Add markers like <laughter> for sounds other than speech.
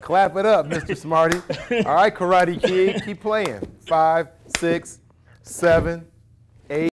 Clap it up, Mr. <laughs> Smarty. All right, Karate Kid, keep playing. Five, six, seven, eight.